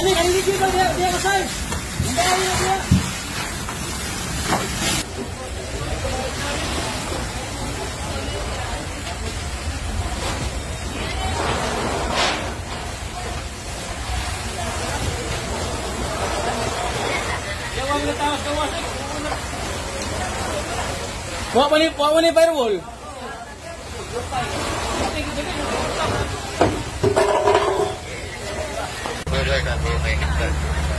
Ini ini juga dia dia kasai. Dia dia dia. Bawa mana bawa mana firewall? Gracias.